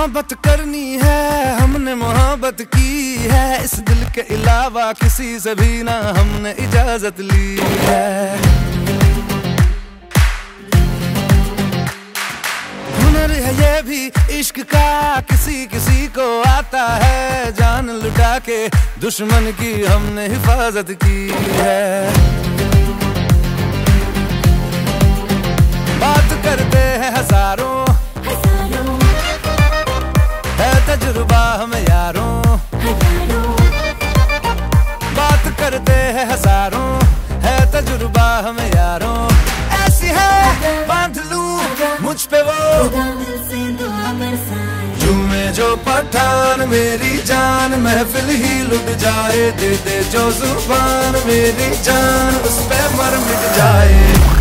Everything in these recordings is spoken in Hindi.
मोहब्बत करनी है, हमने मोहब्बत की है। इस दिल के अलावा किसी से भी ना हमने इजाज़त ली है। हुनर है ये भी इश्क का, किसी किसी को आता है। जान लुटा के दुश्मन की हमने हिफाजत की है। जो पठान, मेरी जान महफिल ही लुट जाए, दे दे जो ज़ुबान, मेरी जान उस पे मर मिट जाए।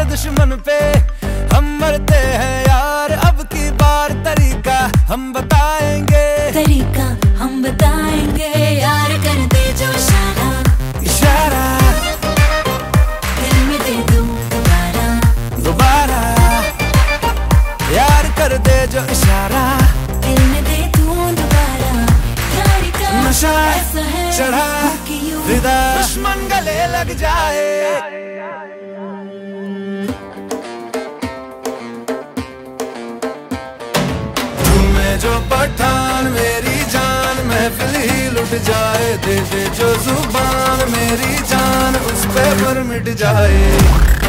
कैसे दुश्मन पे हम मरते हैं यार। अब की बार तरीका हम बताएँगे। तरीका हम बताएँगे यार कर दे जो इशारा। इशारा। दिल में दे दूँ दोबारा। दोबारा। यार कर दे जो इशारा। दिल में दे दूँ दोबारा। यार का नशा ऐसा है चढ़ा दुश्मन गले लग जाए। जो पठान, मेरी जान, महफिल ही लुट जाए। दे दे जो ज़ुबान, मेरी जान, उस पे पर मिट जाए।